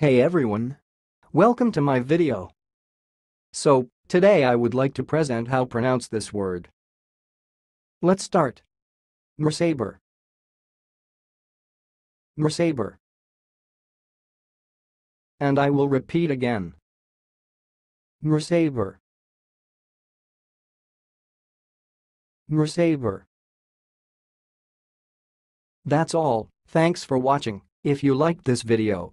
Hey everyone! Welcome to my video. So, today I would like to present how pronounce this word. Let's start. Mersaber. Mersaber. And I will repeat again. Mersaber. Mersaber. That's all, thanks for watching. If you liked this video,